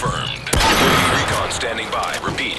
confirmed. Recon standing by. Repeat.